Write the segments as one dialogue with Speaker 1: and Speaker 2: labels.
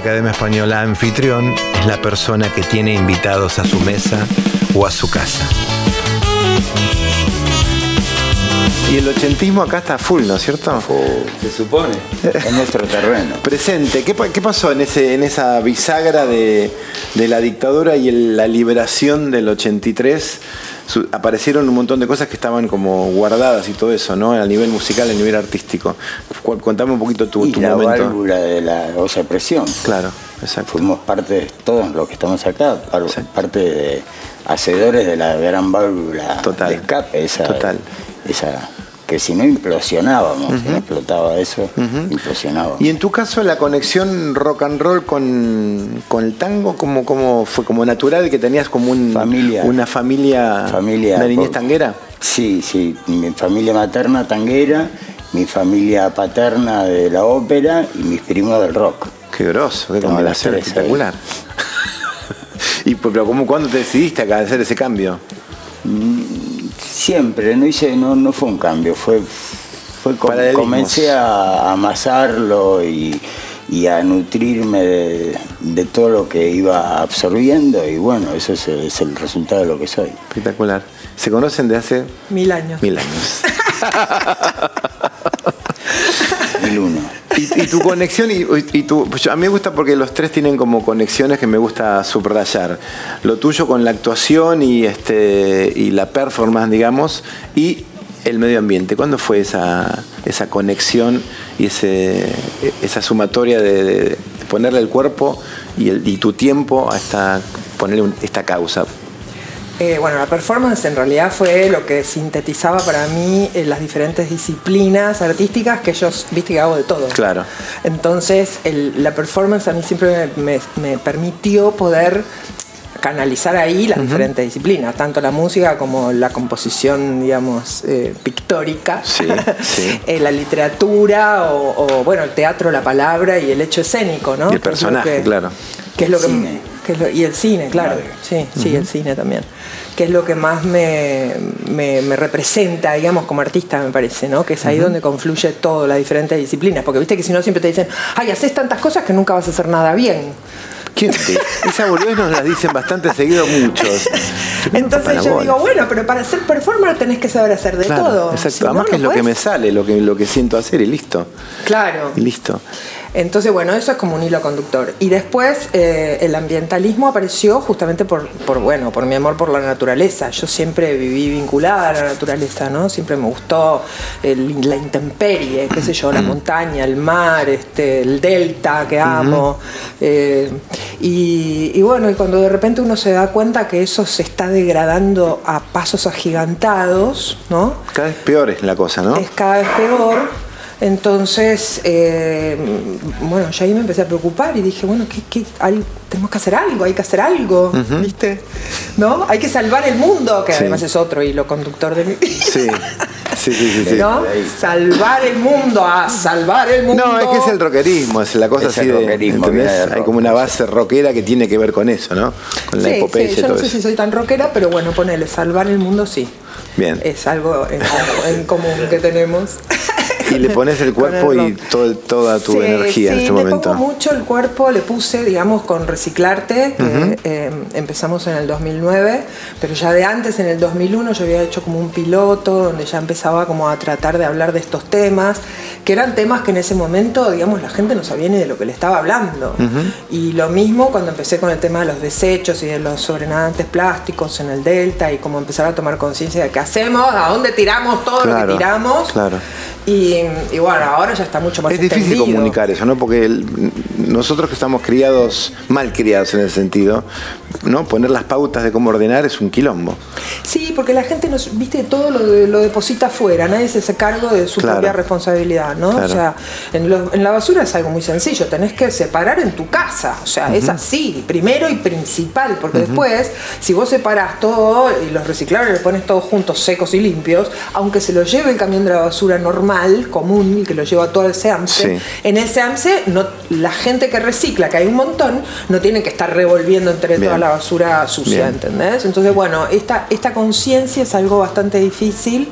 Speaker 1: Academia Española anfitrión es la persona que tiene invitados a su mesa o a su casa. Y el ochentismo acá está full, ¿no es cierto?
Speaker 2: Se supone. Es nuestro terreno.
Speaker 1: Presente. ¿Qué, pa- qué pasó en, ese, en esa bisagra de, de la dictadura y el- la liberación del 83? Su- aparecieron un montón de cosas que estaban como guardadas y todo eso, ¿no? A nivel musical, a nivel artístico. Contame un poquito tu,
Speaker 2: y
Speaker 1: tu
Speaker 2: la
Speaker 1: momento.
Speaker 2: válvula de la olla de presión.
Speaker 1: Claro, exacto.
Speaker 2: Fuimos parte de todos los que estamos acá,
Speaker 1: Exacto.
Speaker 2: parte de hacedores de la gran válvula
Speaker 1: Total,
Speaker 2: de escape, esa,
Speaker 1: total.
Speaker 2: esa que si no implosionábamos, si no explotaba eso, implosionábamos.
Speaker 1: Y en tu caso, la conexión rock and roll con, con el tango, ¿cómo, cómo fue? ¿Como natural que tenías como un,
Speaker 2: Familia.
Speaker 1: una familia,
Speaker 2: Familia,
Speaker 1: una niñez
Speaker 2: por-
Speaker 1: tanguera?
Speaker 2: Sí, sí, mi familia materna tanguera, mi familia paterna de la ópera y mis primos del rock.
Speaker 1: Qué grosso, qué combinación espectacular. y pero ¿cómo, ¿cuándo te decidiste a hacer ese cambio?
Speaker 2: Siempre, no hice, no, no fue un cambio, fue, fue com- comencé a amasarlo y, y a nutrirme de, de todo lo que iba absorbiendo y bueno, eso es, es el resultado de lo que soy.
Speaker 1: Espectacular. ¿Se conocen de hace
Speaker 3: Mil años.
Speaker 1: mil años?
Speaker 2: Mil uno.
Speaker 1: Y, tu conexión, y, tu, pues a mí me gusta porque los tres tienen como conexiones que me gusta subrayar. Lo tuyo con la actuación y, este, y la performance, digamos, y el medio ambiente. ¿Cuándo fue esa, esa conexión y ese, esa sumatoria de, ponerle el cuerpo y, tu tiempo a esta, ponerle esta causa?
Speaker 3: Eh, bueno, la performance en realidad fue lo que sintetizaba para mí eh, las diferentes disciplinas artísticas que yo, viste que hago de todo.
Speaker 1: Claro.
Speaker 3: Entonces, el- la performance a mí siempre me, me permitió poder canalizar ahí las diferentes disciplinas, tanto la música como la composición, digamos, eh, pictórica,
Speaker 1: Sí, sí.
Speaker 3: eh, la literatura o, o, bueno, el teatro, la palabra y el hecho escénico, ¿no?
Speaker 1: Y el personaje,
Speaker 3: que-
Speaker 1: claro.
Speaker 3: Que es lo
Speaker 2: El
Speaker 3: que,
Speaker 2: cine.
Speaker 3: que es lo- y el cine, claro.
Speaker 2: Madre.
Speaker 3: Sí, sí, el cine también. Que es lo que más me, me- me representa, digamos, como artista, me parece, ¿no? Que es ahí donde confluye todo, las diferentes disciplinas. Porque viste que si no siempre te dicen, ay, haces tantas cosas que nunca vas a hacer nada bien.
Speaker 1: ¿Quién te- Esa boludez nos la dicen bastante seguido muchos. Yo
Speaker 3: Entonces yo digo, bueno, pero para ser performer tenés que saber hacer de
Speaker 1: Claro,
Speaker 3: todo.
Speaker 1: Exacto.
Speaker 3: Si no,
Speaker 1: Además que
Speaker 3: no
Speaker 1: es lo que me sale, lo que, lo que siento hacer y listo.
Speaker 3: Claro.
Speaker 1: Y listo.
Speaker 3: Entonces, bueno, eso es como un hilo conductor. Y después eh, el ambientalismo apareció justamente por, por, bueno, por mi amor por la naturaleza. Yo siempre viví vinculada a la naturaleza, ¿no? Siempre me gustó el- la intemperie, qué sé yo, la montaña, el mar, este, el delta que amo. Eh, y, y bueno, y cuando de repente uno se da cuenta que eso se está degradando a pasos agigantados, ¿no?
Speaker 1: Cada vez peor es la cosa, ¿no?
Speaker 3: es cada vez peor. Entonces, eh, bueno, yo ahí me empecé a preocupar y dije, bueno, ¿qué, qué? Hay- tenemos que hacer algo, hay que hacer algo, ¿viste? ¿No? Hay que salvar el mundo, que
Speaker 1: Sí.
Speaker 3: además es otro hilo conductor de mi vida.
Speaker 1: Sí. Sí, sí, sí. sí.
Speaker 3: ¿No? Salvar el mundo, a salvar el mundo.
Speaker 1: No, es que es el rockerismo, es la cosa
Speaker 2: Es
Speaker 1: así
Speaker 2: el
Speaker 1: de. Hay como una base rockera que tiene que ver con eso, ¿no? Con la
Speaker 3: Sí,
Speaker 1: epopeya
Speaker 3: sí,
Speaker 1: y
Speaker 3: yo no sé
Speaker 1: eso.
Speaker 3: si soy tan rockera, pero bueno, ponele, salvar el mundo sí.
Speaker 1: Bien.
Speaker 3: Es algo en, en común que tenemos.
Speaker 1: Y le pones el cuerpo
Speaker 3: el
Speaker 1: y todo, toda tu
Speaker 3: Sí,
Speaker 1: energía en
Speaker 3: sí,
Speaker 1: este
Speaker 3: le
Speaker 1: momento.
Speaker 3: pongo mucho el cuerpo, le puse, digamos, con Reciclarte, eh, empezamos en el 2009, pero ya de antes, en el 2001, yo había hecho como un piloto donde ya empezaba como a tratar de hablar de estos temas, que eran temas que en ese momento, digamos, la gente no sabía ni de lo que le estaba hablando. Y lo mismo cuando empecé con el tema de los desechos y de los sobrenadantes plásticos en el delta y como empezar a tomar conciencia de qué hacemos, a dónde tiramos todo lo que tiramos.
Speaker 1: claro.
Speaker 3: Y, y bueno, ahora ya está mucho más
Speaker 1: Es difícil
Speaker 3: extendido.
Speaker 1: comunicar eso, ¿no? Porque el- nosotros que estamos criados, mal criados en ese sentido, ¿no? Poner las pautas de cómo ordenar es un quilombo.
Speaker 3: Sí, porque la gente nos, viste, todo lo, de- lo deposita afuera, nadie se hace cargo de su
Speaker 1: Claro.
Speaker 3: propia responsabilidad, ¿no?
Speaker 1: Claro.
Speaker 3: O sea, en, lo- en la basura es algo muy sencillo, tenés que separar en tu casa, o sea, es así, primero y principal, porque después, si vos separás todo y los reciclables le pones todos juntos, secos y limpios, aunque se los lleve el camión de la basura normal, común, y que lo lleva todo el SEAMSE,
Speaker 1: Sí.
Speaker 3: en el SEAMSE no, la gente que recicla, que hay un montón, no tiene que estar revolviendo entre
Speaker 1: Bien.
Speaker 3: toda la basura sucia,
Speaker 1: Bien.
Speaker 3: ¿entendés? Entonces, bueno, esta, esta conciencia es algo bastante difícil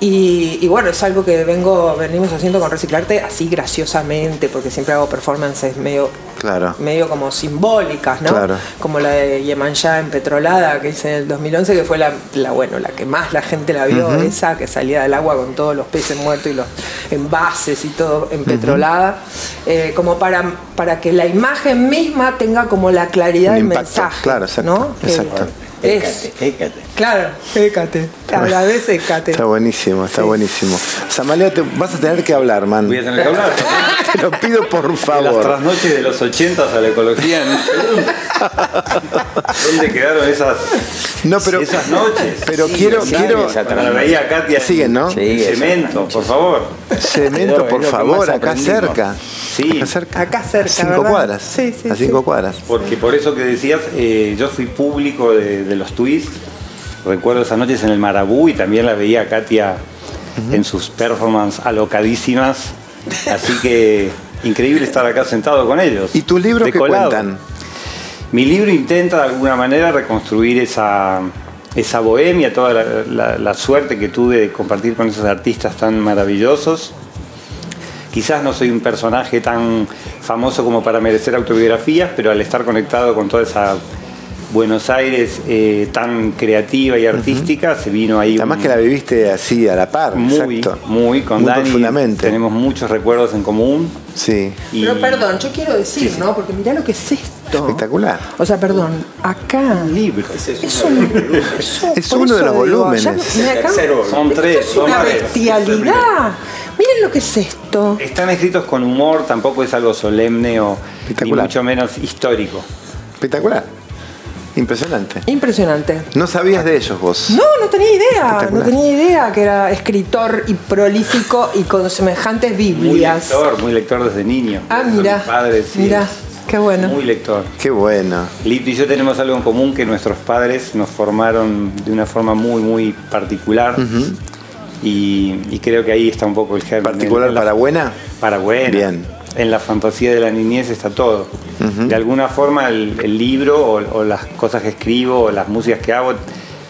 Speaker 3: y, y bueno, es algo que vengo, venimos haciendo con Reciclarte así graciosamente, porque siempre hago performances medio
Speaker 1: Claro.
Speaker 3: medio como simbólicas, ¿no?
Speaker 1: Claro.
Speaker 3: Como la de Yemanjá en Petrolada, que hice en el 2011, que fue la, la, bueno, la que más la gente la vio, esa que salía del agua con todos los peces muertos y los envases y todo en Petrolada, eh, como para, para que la imagen misma tenga como la claridad del
Speaker 1: impacto,
Speaker 3: mensaje.
Speaker 1: claro, exacto,
Speaker 3: ¿no? Que
Speaker 1: exacto.
Speaker 3: Es,
Speaker 2: Écate, écate.
Speaker 3: claro, écate. A la vez écate.
Speaker 1: Está buenísimo, está
Speaker 3: Sí.
Speaker 1: buenísimo. Samalia, te vas a tener que hablar, man.
Speaker 4: Voy a tener que hablar.
Speaker 1: Te lo pido por
Speaker 4: De las
Speaker 1: favor.
Speaker 4: trasnoches de los 80 a la ecología en un segundo. ¿Dónde quedaron esas,
Speaker 1: No, pero,
Speaker 4: esas noches?
Speaker 1: pero
Speaker 2: Sí,
Speaker 1: quiero, quiero
Speaker 4: la veía Katia en
Speaker 1: Siguen, ¿no?
Speaker 2: Sí,
Speaker 4: cemento, por favor.
Speaker 1: cemento, por favor, acá cerca.
Speaker 4: Sí.
Speaker 1: Acá cerca.
Speaker 3: Acá cerca,
Speaker 1: A cinco
Speaker 3: ¿verdad?
Speaker 1: cuadras.
Speaker 3: Sí, sí,
Speaker 1: A cinco
Speaker 3: sí.
Speaker 1: cuadras.
Speaker 4: Porque por eso que decías, eh, yo fui público de, de los twists. Recuerdo esas noches en el Marabú y también la veía a Katia en sus performances alocadísimas. Así que increíble estar acá sentado con ellos.
Speaker 1: ¿Y tus libros
Speaker 4: De
Speaker 1: qué cuentan?
Speaker 4: Mi libro intenta de alguna manera reconstruir esa, esa bohemia, toda la, la- la suerte que tuve de compartir con esos artistas tan maravillosos. Quizás no soy un personaje tan famoso como para merecer autobiografías, pero al estar conectado con toda esa Buenos Aires eh, tan creativa y artística, se vino ahí
Speaker 1: Además
Speaker 4: un-
Speaker 1: que la viviste así a la par.
Speaker 4: muy,
Speaker 1: exacto.
Speaker 4: muy con
Speaker 1: Muy
Speaker 4: Dani.
Speaker 1: profundamente.
Speaker 4: Tenemos muchos recuerdos en común.
Speaker 1: Sí.
Speaker 4: y-
Speaker 3: Pero perdón, yo quiero decir, ¿no? Porque mirá lo que es esto.
Speaker 1: Espectacular.
Speaker 3: O sea, perdón, acá.
Speaker 4: libro.
Speaker 3: Es, un, es, un-
Speaker 1: uno de los volúmenes.
Speaker 3: ya- acá,
Speaker 4: Son
Speaker 3: esto
Speaker 4: tres,
Speaker 3: Es
Speaker 4: son
Speaker 3: una
Speaker 4: tres.
Speaker 3: bestialidad. Miren lo que es esto.
Speaker 4: Están escritos con humor, tampoco es algo solemne o ni mucho menos histórico.
Speaker 1: Espectacular. Impresionante.
Speaker 3: Impresionante.
Speaker 1: No sabías de ellos vos.
Speaker 3: No, no tenía idea. No tenía idea que era escritor y prolífico y con semejantes
Speaker 4: Muy
Speaker 3: Biblias.
Speaker 4: lector, muy lector desde niño.
Speaker 3: Ah, mira.
Speaker 4: mis padres, sí.
Speaker 3: Mira, qué bueno.
Speaker 4: Muy lector.
Speaker 1: Qué bueno.
Speaker 4: Lito y yo tenemos algo en común que nuestros padres nos formaron de una forma muy, muy particular. y, y creo que ahí está un poco el germen.
Speaker 1: ¿Particular para buena?
Speaker 4: Para buena.
Speaker 1: Bien.
Speaker 4: En la fantasía de la niñez está todo. De alguna forma el, el libro o, o las cosas que escribo o las músicas que hago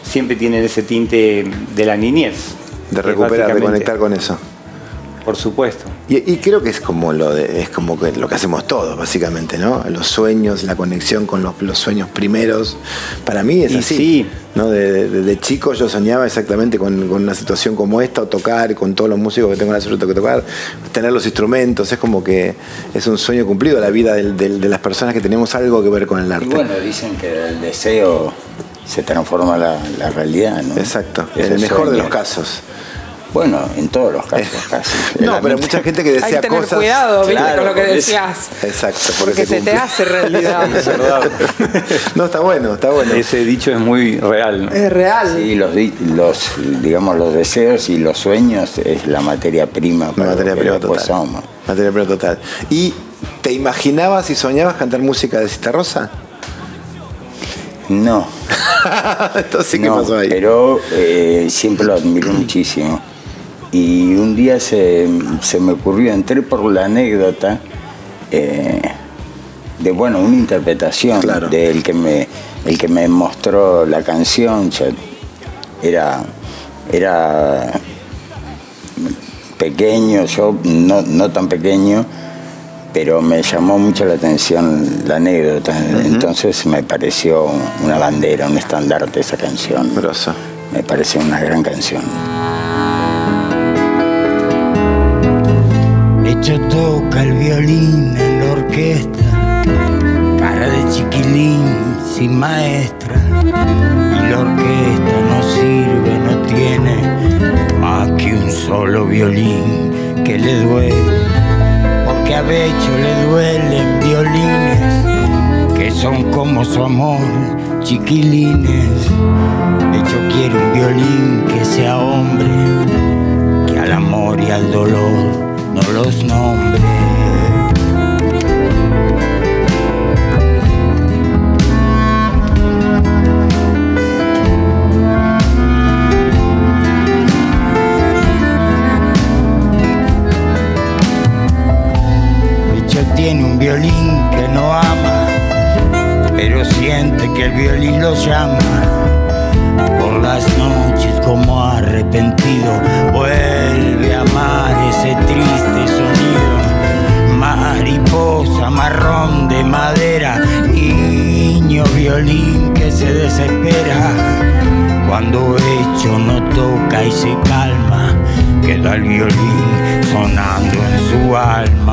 Speaker 4: siempre tienen ese tinte de la niñez.
Speaker 1: De recuperar, de conectar con eso.
Speaker 4: Por supuesto.
Speaker 1: Y, y creo que es como lo de, es como que lo que hacemos todos, básicamente, ¿no? Los sueños, la conexión con los, los sueños primeros. Para mí es
Speaker 4: Y
Speaker 1: así.
Speaker 4: sí.
Speaker 1: ¿no? De, de- de chico yo soñaba exactamente con, con una situación como esta, o tocar, con todos los músicos que tengo la suerte de tocar, tener los instrumentos, es como que es un sueño cumplido la vida del- del- de las personas que tenemos algo que ver con el
Speaker 2: Y
Speaker 1: arte.
Speaker 2: bueno, dicen que el deseo se transforma la, la realidad, ¿no?
Speaker 1: Exacto, en
Speaker 2: Ese
Speaker 1: el mejor de los casos.
Speaker 2: Bueno, en todos los casos casi.
Speaker 1: No,
Speaker 2: La
Speaker 1: pero mucha gente que
Speaker 3: Hay
Speaker 1: decía
Speaker 3: que tener
Speaker 1: cosas.
Speaker 3: cuidado, ¿viste?
Speaker 2: Claro,
Speaker 3: con lo que decías.
Speaker 1: Exacto, porque,
Speaker 3: Porque se te hace realidad.
Speaker 1: No, está bueno, está bueno.
Speaker 4: Ese dicho es muy real. ¿no?
Speaker 3: es real.
Speaker 2: Sí, los, di- los, digamos, los deseos y los sueños es la materia prima para
Speaker 1: materia
Speaker 2: lo que
Speaker 1: prima
Speaker 2: después
Speaker 1: total.
Speaker 2: somos.
Speaker 1: Materia prima total. ¿Y te imaginabas y soñabas cantar música de Cita Rosa?
Speaker 2: No,
Speaker 1: Entonces, ¿qué
Speaker 2: no,
Speaker 1: pasó ahí?
Speaker 2: pero eh, siempre lo admiré muchísimo. Y un día se, se me ocurrió, entré por la anécdota eh, de, bueno, una interpretación
Speaker 1: Claro.
Speaker 2: del que me, el que me mostró la canción. era, era pequeño, yo no, no tan pequeño, pero me llamó mucho la atención la anécdota. Entonces me pareció una bandera, un estandarte esa canción.
Speaker 1: Grosso.
Speaker 2: Me parece una gran canción. Hecho toca el violín en la orquesta, cara de chiquilín sin maestra. Y la orquesta no sirve, no tiene más que un solo violín que le duele. Porque a Becho le duelen violines que son como su amor, chiquilines. Becho quiere un violín que sea hombre, que al amor y al dolor no los nombre. Becho tiene un violín que no ama, pero siente que el violín lo llama. El violín sonando en su alma.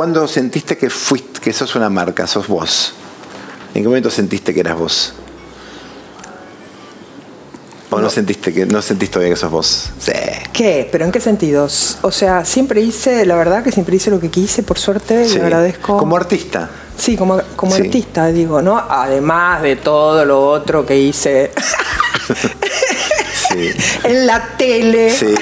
Speaker 1: ¿Cuándo sentiste que fuiste, que sos una marca, sos vos? ¿En qué momento sentiste que eras vos? ¿O no, sentiste que no sentiste todavía que sos vos? Sí.
Speaker 3: ¿Qué? ¿Pero en qué sentidos? O sea, siempre hice, la verdad que siempre hice lo que quise, por suerte,
Speaker 1: Sí.
Speaker 3: le agradezco.
Speaker 1: Como artista.
Speaker 3: Sí, como, como
Speaker 1: Sí.
Speaker 3: artista, digo, ¿no? Además de todo lo otro que hice
Speaker 1: Sí.
Speaker 3: en la tele.
Speaker 1: Sí.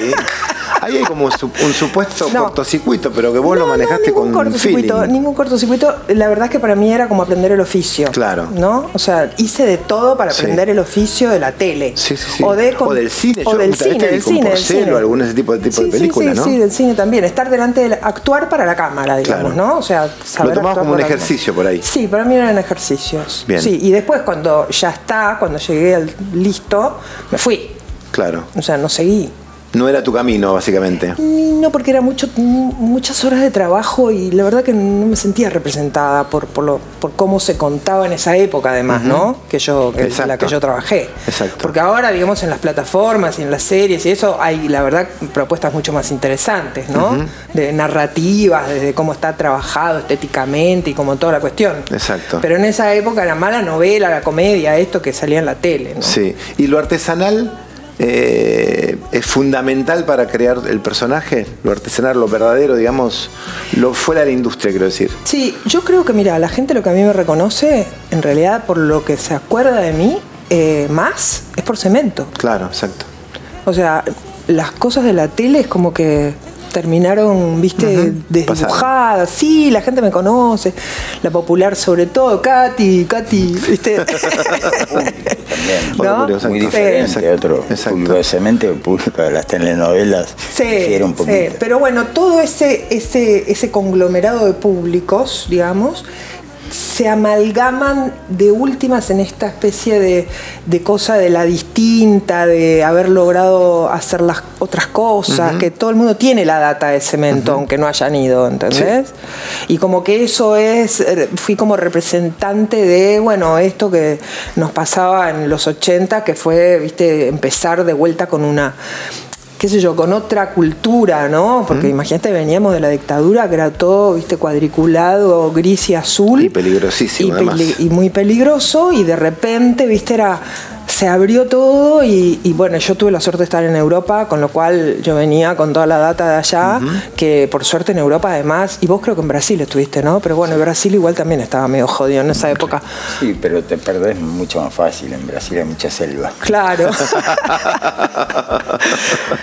Speaker 1: Ahí hay como un supuesto
Speaker 3: No.
Speaker 1: cortocircuito, pero que vos
Speaker 3: No,
Speaker 1: lo
Speaker 3: no,
Speaker 1: manejaste
Speaker 3: ningún
Speaker 1: con
Speaker 3: cortocircuito,
Speaker 1: feeling.
Speaker 3: Ningún cortocircuito. La verdad es que para mí era como aprender el oficio.
Speaker 1: Claro.
Speaker 3: ¿No? O sea, hice de todo para
Speaker 1: Sí.
Speaker 3: aprender el oficio de la tele.
Speaker 1: Sí, sí, sí.
Speaker 3: O, de con-
Speaker 1: O del cine,
Speaker 3: O
Speaker 1: yo
Speaker 3: del cine, del cine, del
Speaker 1: Porcel
Speaker 3: cine.
Speaker 1: o algún ese tipo de- tipo de
Speaker 3: Sí, sí,
Speaker 1: película,
Speaker 3: sí,
Speaker 1: ¿no?
Speaker 3: Sí, del cine también. Estar delante de la- actuar para la cámara, digamos,
Speaker 1: Claro.
Speaker 3: ¿no? O sea, saber
Speaker 1: tomabas
Speaker 3: actuar
Speaker 1: como un ejercicio por ahí.
Speaker 3: Sí, para mí eran ejercicios.
Speaker 1: Bien.
Speaker 3: Sí, y después cuando ya está, cuando llegué al listo, me fui.
Speaker 1: Claro.
Speaker 3: O sea, no seguí.
Speaker 1: No era tu camino, básicamente.
Speaker 3: No, porque era mucho, muchas horas de trabajo y la verdad que no me sentía representada por, por, lo, por cómo se contaba en esa época, además, ¿no? Que yo, que la que yo trabajé.
Speaker 1: Exacto.
Speaker 3: Porque ahora, digamos, en las plataformas y en las series y eso, hay, la verdad, propuestas mucho más interesantes, ¿no? De narrativas, desde cómo está trabajado estéticamente y como toda la cuestión.
Speaker 1: Exacto.
Speaker 3: Pero en esa época era mala novela, la comedia, esto que salía en la tele, ¿no?
Speaker 1: Sí. ¿Y lo artesanal eh, es fundamental para crear el personaje? Lo artesanal, lo verdadero, digamos, lo fuera de la industria, quiero decir.
Speaker 3: Sí, yo creo que, mira, la gente lo que a mí me reconoce, en realidad por lo que se acuerda de mí, eh, más es por cemento.
Speaker 1: Claro, exacto.
Speaker 3: O sea, las cosas de la tele es como que terminaron, viste, desdibujadas. Sí, la gente me conoce, la popular sobre todo, Katy, Katy, viste. ¿No?
Speaker 5: Muy diferente
Speaker 1: Exacto,
Speaker 5: otro público de cemento, el público de las telenovelas
Speaker 3: Sí, pero bueno, todo ese, ese, ese conglomerado de públicos, digamos, se amalgaman de últimas en esta especie de, de cosa de la distinta, de haber logrado hacer las otras cosas, que todo el mundo tiene la data de cemento, aunque no hayan ido, ¿entendés? Y como que eso es, eh, fui como representante de, bueno, esto que nos pasaba en los 80, que fue, viste, empezar de vuelta con una qué sé yo, con otra cultura, ¿no? Porque imagínate, veníamos de la dictadura, que era todo, viste, cuadriculado, gris y azul.
Speaker 1: Y peligrosísimo,
Speaker 3: Y,
Speaker 1: además.
Speaker 3: y muy peligroso, y de repente, viste, era. Se abrió todo y, y bueno, yo tuve la suerte de estar en Europa, con lo cual yo venía con toda la data de allá, que por suerte en Europa además, y vos creo que en Brasil estuviste, ¿no? Pero bueno, en Brasil igual también estaba medio jodido en esa época.
Speaker 2: Sí, pero te perdés mucho más fácil. En Brasil hay mucha selva.
Speaker 3: Claro.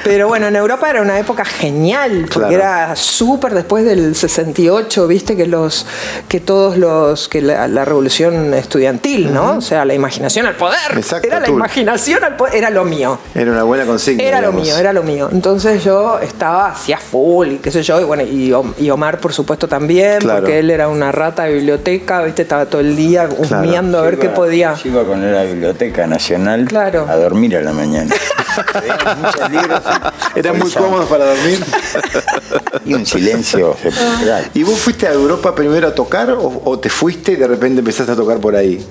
Speaker 3: Pero bueno, en Europa era una época genial, porque
Speaker 1: Claro.
Speaker 3: era súper después del 68, viste que los que todos los que la, la revolución estudiantil, ¿no? O sea, la imaginación al poder.
Speaker 1: Exacto,
Speaker 3: era la imaginación al poder, era lo mío.
Speaker 1: Era una buena consigna.
Speaker 3: Era lo mío, era lo mío. Entonces yo estaba hacía full y qué sé yo, y bueno, y, Om- y Omar por supuesto también,
Speaker 1: Claro.
Speaker 3: porque él era una rata de biblioteca, viste, estaba todo el día husmeando a ver qué podía.
Speaker 2: Yo iba con él a la Biblioteca Nacional
Speaker 3: Claro.
Speaker 2: a dormir a la mañana. Muchos libros y
Speaker 1: Eran muy cómodos para dormir.
Speaker 2: Y un silencio.
Speaker 1: ¿Y vos fuiste a Europa primero a tocar o, o te fuiste y de repente empezaste a tocar por ahí?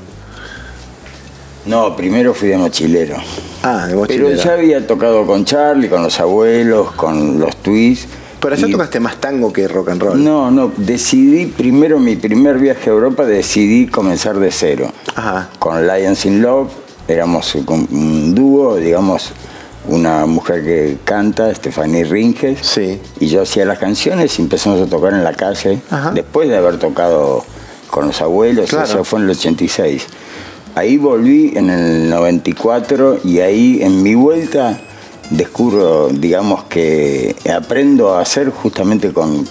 Speaker 2: No, primero fui de mochilero.
Speaker 1: Ah, de
Speaker 2: Pero
Speaker 1: mochilero.
Speaker 2: ya había tocado con Charlie, con los abuelos, con los twists.
Speaker 1: Pero allá
Speaker 2: y-
Speaker 1: tocaste más tango que rock and roll.
Speaker 2: No, no, decidí, primero mi primer viaje a Europa, decidí comenzar de cero.
Speaker 1: Ajá.
Speaker 2: Con Lions in Love, éramos un un dúo, digamos, una mujer que canta, Stephanie Ringes,
Speaker 1: Sí.
Speaker 2: y yo hacía las canciones y empezamos a tocar en la calle,
Speaker 1: Ajá.
Speaker 2: después de haber tocado con los abuelos,
Speaker 1: Claro.
Speaker 2: eso fue en el 86. Ahí volví en el 94 y ahí en mi vuelta descubro, digamos que aprendo a hacer justamente con,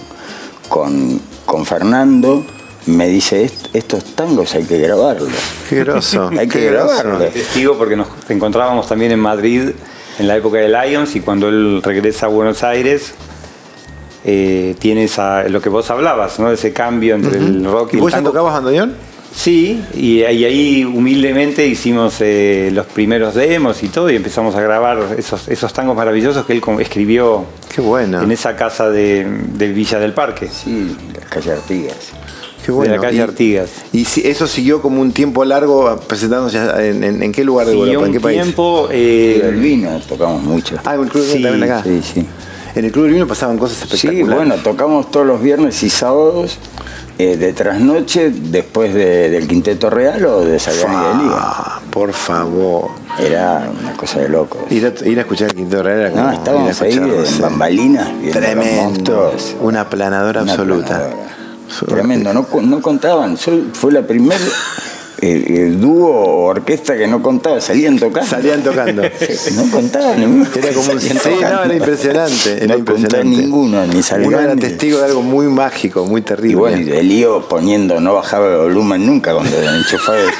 Speaker 2: con, con Fernando, me dice, "Est- estos tangos hay que grabarlos.
Speaker 1: Qué groso.
Speaker 2: Hay que
Speaker 1: qué groso.
Speaker 2: grabarlo.
Speaker 4: Testigo porque nos encontrábamos también en Madrid en la época de Lions y cuando él regresa a Buenos Aires eh, tiene esa, lo que vos hablabas, ¿no? Ese cambio entre el rock y
Speaker 1: ¿Y
Speaker 4: el
Speaker 1: vos ya
Speaker 4: tango.
Speaker 1: tocabas bandoneón?
Speaker 4: Sí, y, y ahí humildemente hicimos eh, los primeros demos y todo y empezamos a grabar esos, esos tangos maravillosos que él escribió
Speaker 1: Qué bueno.
Speaker 4: en esa casa de, de Villa del Parque,
Speaker 2: Sí, las calle Artigas.
Speaker 1: Qué bueno.
Speaker 4: de la calle
Speaker 1: Y-
Speaker 4: Artigas.
Speaker 1: ¿Y si eso siguió como un tiempo largo presentándose en, en- en qué lugar de
Speaker 4: Siguió
Speaker 1: Europa? ¿En
Speaker 4: un
Speaker 1: qué país?
Speaker 4: tiempo... Eh,
Speaker 2: el vino tocamos mucho.
Speaker 1: Ah, en el Club
Speaker 4: Sí,
Speaker 1: también acá.
Speaker 2: Sí, sí.
Speaker 1: En el Club del Vino pasaban cosas
Speaker 2: Sí,
Speaker 1: espectaculares.
Speaker 2: bueno, tocamos todos los viernes y sábados eh, de trasnoche después de- del Quinteto Real o de Salgani de Liga.
Speaker 1: Ah, por favor.
Speaker 2: Era una cosa de locos.
Speaker 1: Ir a, ir a escuchar el Quinto Real era como
Speaker 2: No, estábamos ahí en bambalinas
Speaker 1: Tremendo. Una aplanadora absoluta.
Speaker 2: Tremendo, no, no contaban. Yo- fue la primera el, el dúo o orquesta que no contaba, salían tocando.
Speaker 1: Salían tocando.
Speaker 2: No contaban.
Speaker 1: Era como un sí,
Speaker 2: Salían
Speaker 1: no, era impresionante. Era
Speaker 2: no
Speaker 1: impresionante.
Speaker 2: ninguno, ni
Speaker 1: Uno
Speaker 2: Salgani.
Speaker 1: era testigo de algo muy mágico, muy
Speaker 2: Y
Speaker 1: terrible.
Speaker 2: bueno, y de lío poniendo, no bajaba el volumen nunca cuando enchufaba el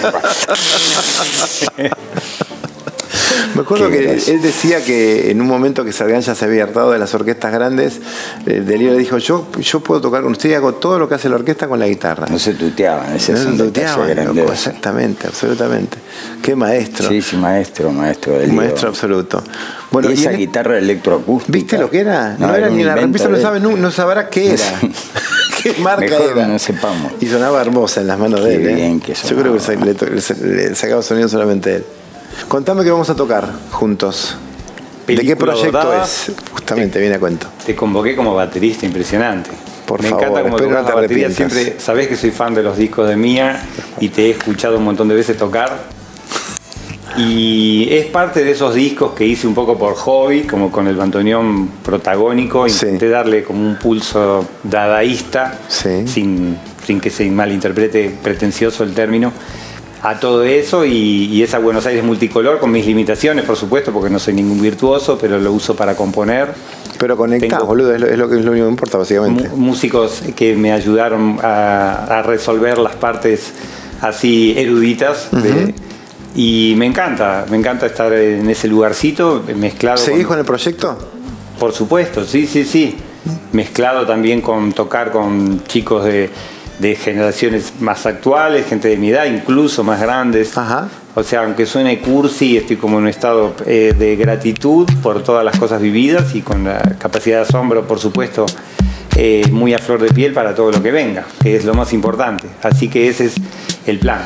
Speaker 1: Me acuerdo
Speaker 2: Qué
Speaker 1: que él decía que en un momento que Sargán ya se había hartado de las orquestas grandes, eh, Delio le dijo, yo, yo puedo tocar con usted y hago todo lo que hace la orquesta con la guitarra.
Speaker 2: No se tuteaban, ese
Speaker 1: No
Speaker 2: es
Speaker 1: se tuteaban, loco, exactamente, absolutamente. Qué maestro.
Speaker 2: Sí, sí, maestro, maestro de
Speaker 1: Un
Speaker 2: lío.
Speaker 1: maestro absoluto. Bueno,
Speaker 2: y
Speaker 1: y
Speaker 2: esa
Speaker 1: en-
Speaker 2: guitarra electroacústica.
Speaker 1: ¿Viste lo que era? No,
Speaker 2: No,
Speaker 1: era ni la repisa, no sabe, no, no sabrá qué era. qué marca
Speaker 2: Mejor
Speaker 1: era.
Speaker 2: no sepamos.
Speaker 1: Y sonaba hermosa en las manos de él. ¿eh?
Speaker 2: bien que
Speaker 1: Yo creo que le sacaba sonido solamente él. Contame que vamos a tocar juntos. ¿De qué proyecto es? Justamente, viene a cuento.
Speaker 4: Te convoqué como baterista, impresionante.
Speaker 1: Por
Speaker 4: Me
Speaker 1: favor,
Speaker 4: encanta como
Speaker 1: espero
Speaker 4: tocas
Speaker 1: no te
Speaker 4: la batería. Siempre sabés que soy fan de los discos de Mía y te he escuchado un montón de veces tocar. Y es parte de esos discos que hice un poco por hobby, como con el bandoneón protagónico.
Speaker 1: Sí.
Speaker 4: Intenté darle como un pulso dadaísta,
Speaker 1: Sí.
Speaker 4: sin, sin que se malinterprete pretencioso el término, a todo eso y, y esa Buenos Aires multicolor con mis limitaciones, por supuesto, porque no soy ningún virtuoso, pero lo uso para componer.
Speaker 1: Pero
Speaker 4: Tengo-
Speaker 1: boludo, es lo, es lo que es lo único que importa, básicamente.
Speaker 4: Músicos que me ayudaron a, a resolver las partes así eruditas. de- y me encanta, me encanta estar en ese lugarcito mezclado.
Speaker 1: ¿Seguís
Speaker 4: con-
Speaker 1: con el proyecto?
Speaker 4: Por supuesto, sí, sí, sí. Mezclado también con tocar con chicos de, de generaciones más actuales, gente de mi edad, incluso más grandes. O sea, aunque suene cursi, estoy como en un estado eh, de gratitud por todas las cosas vividas y con la capacidad de asombro, por supuesto, eh, muy a flor de piel para todo lo que venga, que es lo más importante. Así que ese es el plan.